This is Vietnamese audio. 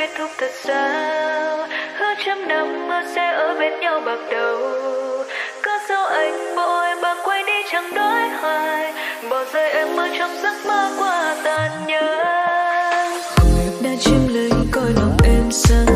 kết thúc thật sao hứa trăm năm mơ sẽ ở bên nhau bạc đầu. Cớ sao anh bỏ em mà quay đi chẳng đói hoài. Bỏ rơi em mơ trong giấc mơ qua tàn nhang đã chiếm lấy coi lòng em sang